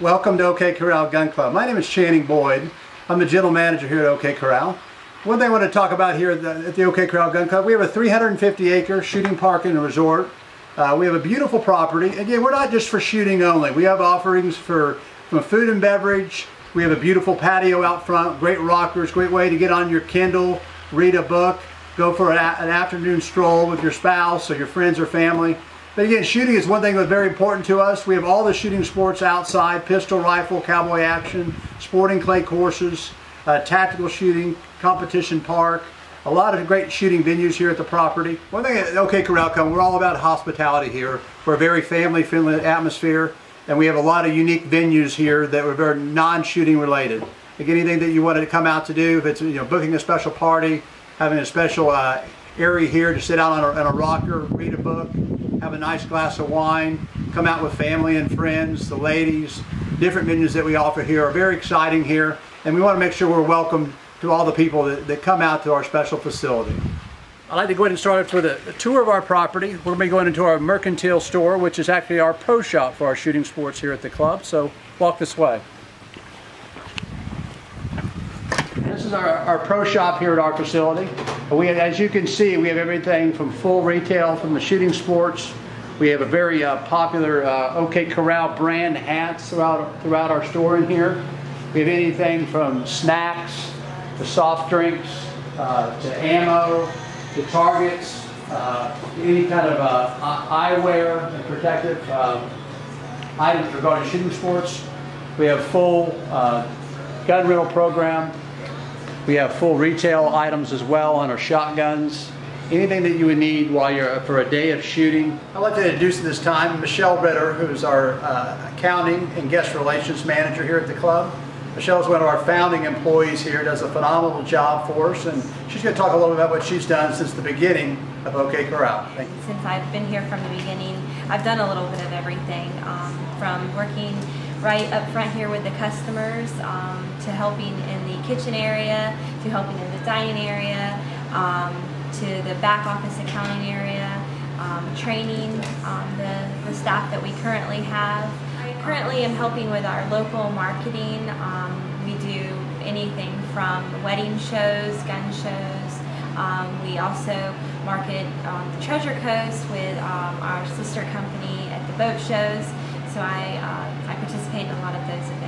Welcome to OK Corral Gun Club. My name is Channing Boyd. I'm the general manager here at OK Corral. One thing I want to talk about here at the, at the OK Corral Gun Club, we have a 350 acre shooting park and resort. Uh, we have a beautiful property. Again, we're not just for shooting only. We have offerings for from food and beverage. We have a beautiful patio out front, great rockers, great way to get on your Kindle, read a book, go for an, an afternoon stroll with your spouse or your friends or family. But again, shooting is one thing that's very important to us. We have all the shooting sports outside, pistol, rifle, cowboy action, sporting clay courses, uh, tactical shooting, competition park, a lot of great shooting venues here at the property. One thing at OK Corral Come, we're all about hospitality here. We're a very family-friendly atmosphere, and we have a lot of unique venues here that are very non-shooting related. Like anything that you wanted to come out to do, if it's you know booking a special party, having a special uh, area here to sit out on a, on a rocker, read a book, have a nice glass of wine, come out with family and friends, the ladies. Different menus that we offer here are very exciting here, and we want to make sure we're welcome to all the people that, that come out to our special facility. I'd like to go ahead and start with a, a tour of our property. We're going to be going into our mercantile store, which is actually our pro shop for our shooting sports here at the club. So walk this way. This is our, our pro shop here at our facility. We, as you can see, we have everything from full retail from the shooting sports. We have a very uh, popular uh, OK Corral brand hats throughout, throughout our store in here. We have anything from snacks to soft drinks uh, to ammo to targets, uh, any kind of uh, eyewear and protective um, items regarding shooting sports. We have full uh, gun rental program we have full retail items as well on our shotguns. Anything that you would need while you're for a day of shooting. I'd like to introduce at this time Michelle Ritter, who's our uh, accounting and guest relations manager here at the club. Michelle is one of our founding employees here, does a phenomenal job for us, and she's going to talk a little bit about what she's done since the beginning of OK Corral. Thank you. Since I've been here from the beginning, I've done a little bit of everything, um, from working right up front here with the customers um, to helping in the kitchen area, to helping in the dining area, um, to the back office accounting area, um, training um, the, the staff that we currently have. I currently am helping with our local marketing. Um, we do anything from wedding shows, gun shows. Um, we also market on the Treasure Coast with our sister company at the boat shows. So I, uh, I participate in a lot of those events.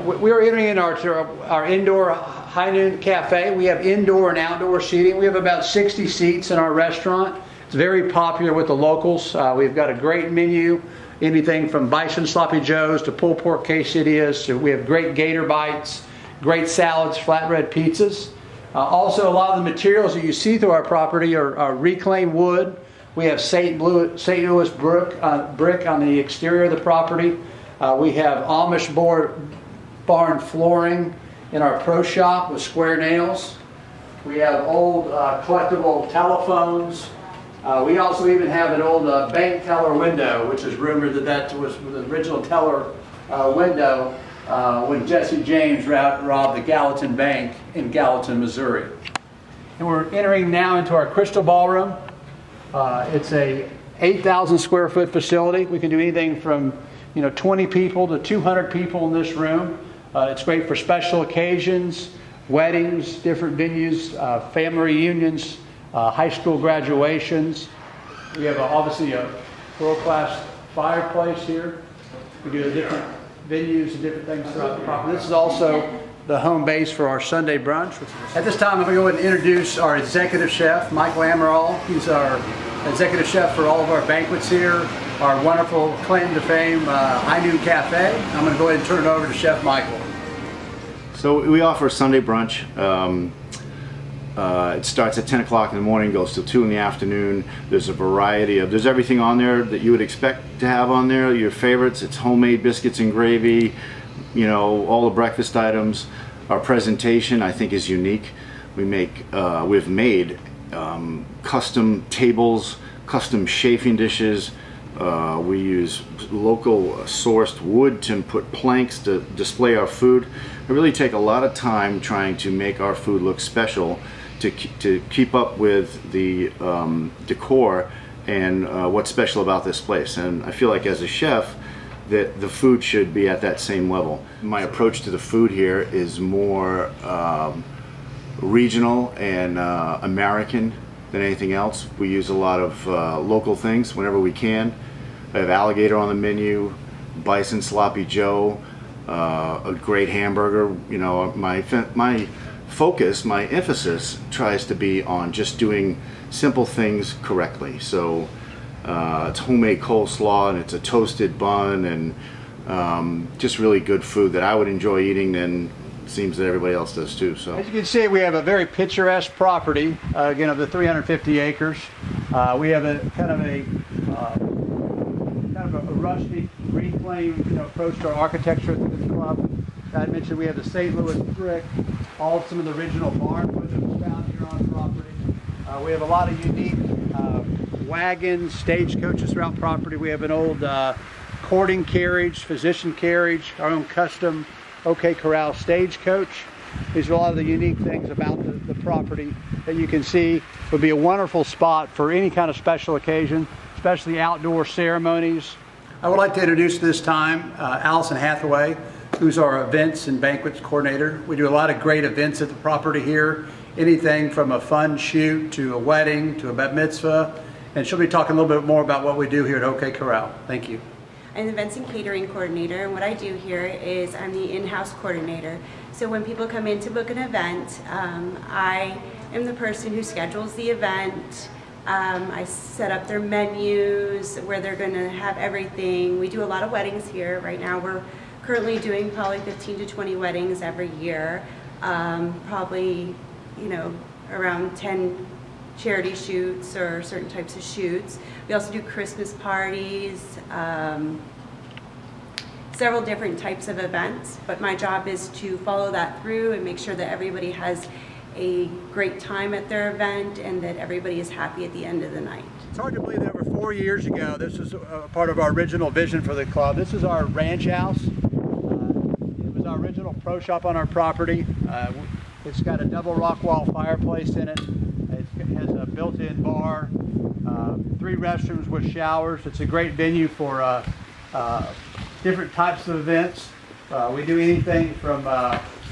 We are entering in our, our indoor high noon cafe. We have indoor and outdoor seating. We have about 60 seats in our restaurant. It's very popular with the locals. Uh, we've got a great menu, anything from bison sloppy joes to pulled pork quesadillas. So we have great gator bites, great salads, flatbread pizzas. Uh, also, a lot of the materials that you see through our property are, are reclaimed wood. We have St. Louis, St. Louis brick, uh, brick on the exterior of the property. Uh, we have Amish board barn flooring in our pro shop with square nails. We have old uh, collectible telephones. Uh, we also even have an old uh, bank teller window, which is rumored that that was the original teller uh, window when Jesse James robbed the Gallatin Bank in Gallatin, Missouri. And we're entering now into our crystal ballroom. Uh, it's a 8,000 square foot facility. We can do anything from you know 20 people to 200 people in this room. Uh, it's great for special occasions, weddings, different venues, uh, family reunions, uh, high school graduations. We have a, obviously a world-class fireplace here. We do different venues and different things throughout the property. This is also the home base for our Sunday brunch. At this time, I'm going to go ahead and introduce our executive chef, Michael Amaral. He's our executive chef for all of our banquets here, our wonderful claim to fame uh, High Noon Cafe. I'm going to go ahead and turn it over to Chef Michael. So we offer Sunday brunch. Um, uh, it starts at 10 o'clock in the morning, goes till 2 in the afternoon. There's a variety of, there's everything on there that you would expect to have on there, your favorites. It's homemade biscuits and gravy, you know, all the breakfast items. Our presentation, I think, is unique. We make, uh, we've made um, custom tables, custom chafing dishes. Uh, we use local sourced wood to put planks to display our food. We really take a lot of time trying to make our food look special to, to keep up with the um, decor and uh, what's special about this place. And I feel like as a chef, that the food should be at that same level. My approach to the food here is more um, regional and uh, American than anything else. We use a lot of uh, local things whenever we can. I have alligator on the menu, bison sloppy joe, uh, a great hamburger. You know, my my focus, my emphasis tries to be on just doing simple things correctly. So uh, it's homemade coleslaw and it's a toasted bun and um, just really good food that I would enjoy eating and seems that everybody else does too. So As you can see, we have a very picturesque property, uh, again, of the 350 acres. Uh, we have a kind of a uh, kind of a, a rustic, reclaimed you know, approach to our architecture at the club. I mentioned we have the St. Louis brick, all some of the original barnwood that was found here on property. Uh, we have a lot of unique uh, wagons, stagecoaches throughout property. We have an old uh, courting carriage, physician carriage, our own custom OK Corral stagecoach. These are a lot of the unique things about the, the property that you can see would be a wonderful spot for any kind of special occasion, especially outdoor ceremonies. I would like to introduce this time uh, Allison Hathaway, who's our events and banquets coordinator. We do a lot of great events at the property here, anything from a fun shoot to a wedding to a bat mitzvah. And she'll be talking a little bit more about what we do here at OK Corral. Thank you. I'm the events and catering coordinator, and what I do here is I'm the in-house coordinator. So when people come in to book an event, um, I am the person who schedules the event. Um, I set up their menus, where they're going to have everything. We do a lot of weddings here. Right now we're currently doing probably 15 to 20 weddings every year. Um, probably, you know, around 10 charity shoots or certain types of shoots. We also do Christmas parties, um, several different types of events, but my job is to follow that through and make sure that everybody has a great time at their event and that everybody is happy at the end of the night. It's hard to believe that over four years ago, this was part of our original vision for the club. This is our ranch house. Uh, it was our original pro shop on our property. Uh, it's got a double rock wall fireplace in it. It has a built-in bar, uh, three restrooms with showers. It's a great venue for uh, uh, different types of events. Uh, we do anything from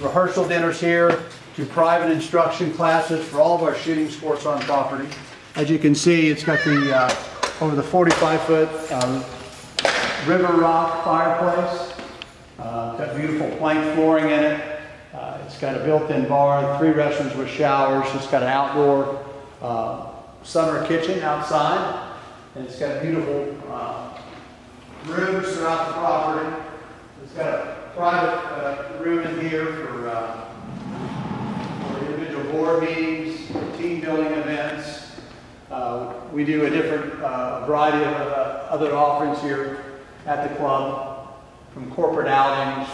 rehearsal dinners here to private instruction classes for all of our shooting sports on property. As you can see, it's got the uh, over the 45 foot um, river rock fireplace. Uh, got beautiful plank flooring in it. Uh, it's got a built-in bar, three restrooms with showers. It's got an outdoor uh, summer kitchen outside, and it's got beautiful uh, rooms throughout the property. It's got a private room in here for board meetings, team building events. Uh, we do a different uh, variety of uh, other offerings here at the club, from corporate outings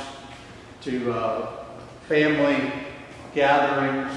to uh, family gatherings.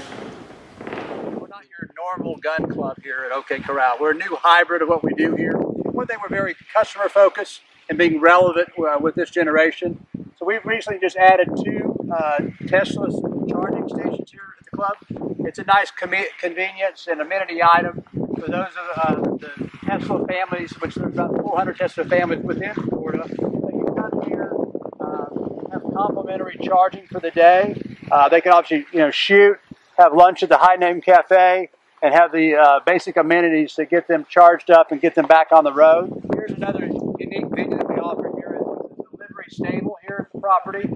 We're not your normal gun club here at OK Corral. We're a new hybrid of what we do here. One thing, we're very customer focused and being relevant uh, with this generation. So we've recently just added two uh, Tesla charging stations here club. It's a nice convenience and amenity item for those of uh, the Tesla families, which there's about 400 Tesla families within Florida. They can come here, uh, have complimentary charging for the day. Uh, they can obviously, you know, shoot, have lunch at the High Noon Cafe, and have the uh, basic amenities to get them charged up and get them back on the road. Here's another unique venue that we offer here. It's a livery stable here at the property.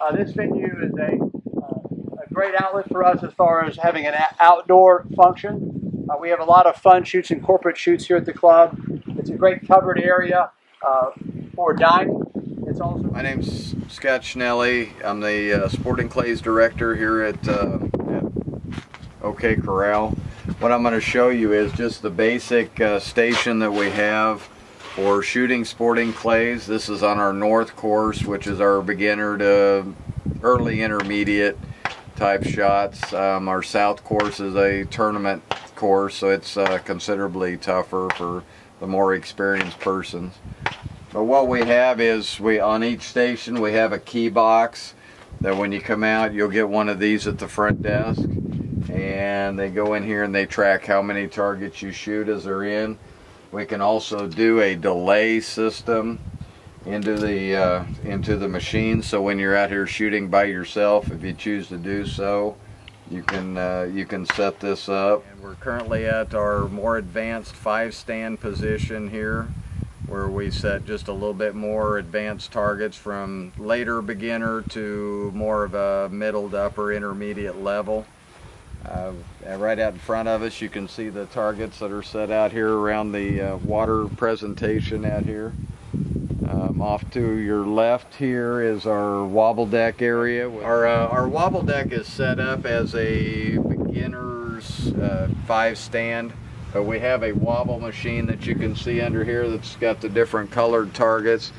Uh, this venue is a great outlet for us as far as having an outdoor function. Uh, we have a lot of fun shoots and corporate shoots here at the club. It's a great covered area uh, for dining. It's also My name's Scott Schnelly. I'm the uh, Sporting Clays Director here at, uh, at OK Corral. What I'm going to show you is just the basic uh, station that we have for shooting sporting clays. This is on our north course, which is our beginner to early intermediate type shots. Um, our south course is a tournament course, so it's uh, considerably tougher for the more experienced persons. But what we have is we on each station we have a key box that when you come out you'll get one of these at the front desk and they go in here and they track how many targets you shoot as they're in. We can also do a delay system into the uh, into the machine. So when you're out here shooting by yourself, if you choose to do so, you can uh, you can set this up. And we're currently at our more advanced five stand position here, where we set just a little bit more advanced targets from later beginner to more of a middle to upper intermediate level. Uh, right out in front of us, you can see the targets that are set out here around the uh, water presentation out here. Off to your left here is our wobble deck area. Our, uh, our wobble deck is set up as a beginner's uh, five stand, but we have a wobble machine that you can see under here that's got the different colored targets.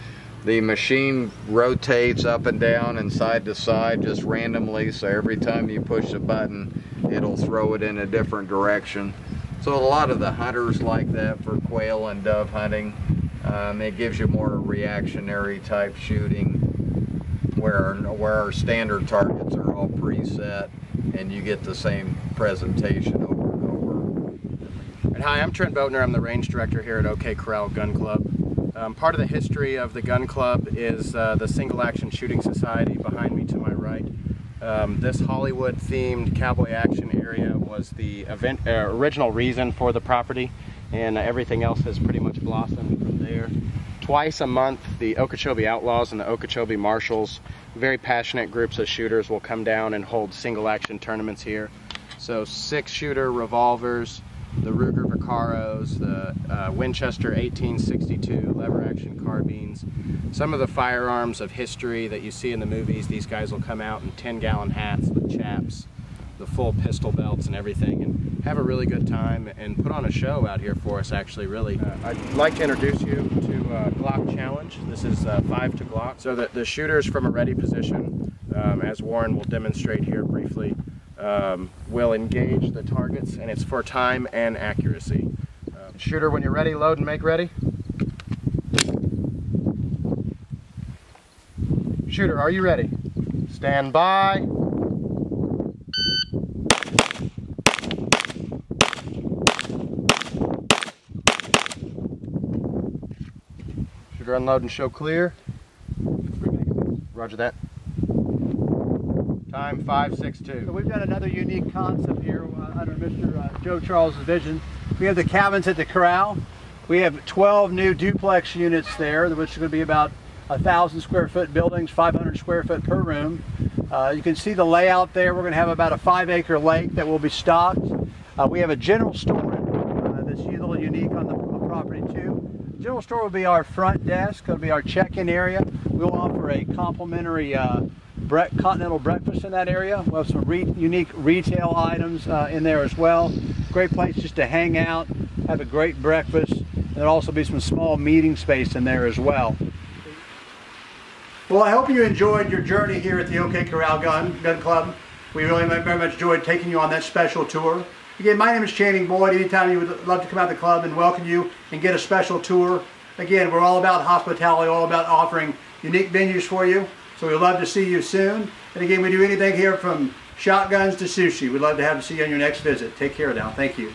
The machine rotates up and down and side to side just randomly, so every time you push a button, it'll throw it in a different direction. So a lot of the hunters like that for quail and dove hunting. Um, it gives you more reactionary type shooting where, where our standard targets are all preset and you get the same presentation over and over. And hi, I'm Trent Boatner. I'm the range director here at OK Corral Gun Club. Um, part of the history of the gun club is uh, the Single Action Shooting Society behind me to my right. Um, this Hollywood themed cowboy action area was the event, uh, original reason for the property and everything else has pretty much blossomed. Twice a month, the Okeechobee Outlaws and the Okeechobee Marshals, very passionate groups of shooters will come down and hold single action tournaments here. So six shooter revolvers, the Ruger Vaqueros, the uh, Winchester 1862 lever action carbines, some of the firearms of history that you see in the movies. These guys will come out in 10 gallon hats with chaps, the full pistol belts and everything, and have a really good time and put on a show out here for us actually really. Uh, I'd like to introduce you to uh, Glock Challenge. This is uh, 5 to Glock. So that the shooters from a ready position, um, as Warren will demonstrate here briefly, um, will engage the targets and it's for time and accuracy. Uh, shooter, when you're ready, load and make ready. Shooter, are you ready? Stand by. Shooter, unload and show clear. Roger that. Time 562. So we've got another unique concept here uh, under Mr. Uh, Joe Charles' vision. We have the cabins at the corral. We have 12 new duplex units there, which is going to be about a thousand square foot buildings, 500 square foot per room. Uh, you can see the layout there. We're going to have about a five acre lake that will be stocked. Uh, we have a general store uh, that's a little unique on the property too. General store will be our front desk. It'll be our check-in area. We'll offer a complimentary uh, bre continental breakfast in that area. We'll have some re unique retail items uh, in there as well. Great place just to hang out, have a great breakfast. And there'll also be some small meeting space in there as well. Well, I hope you enjoyed your journey here at the OK Corral Gun, Gun Club. We really very much enjoyed taking you on that special tour. Again, my name is Channing Boyd. Anytime you would love to come out to the club and welcome you and get a special tour. Again, we're all about hospitality, all about offering unique venues for you. So we'd love to see you soon. And again, we do anything here from shotguns to sushi. We'd love to have you see you on your next visit. Take care now. Thank you.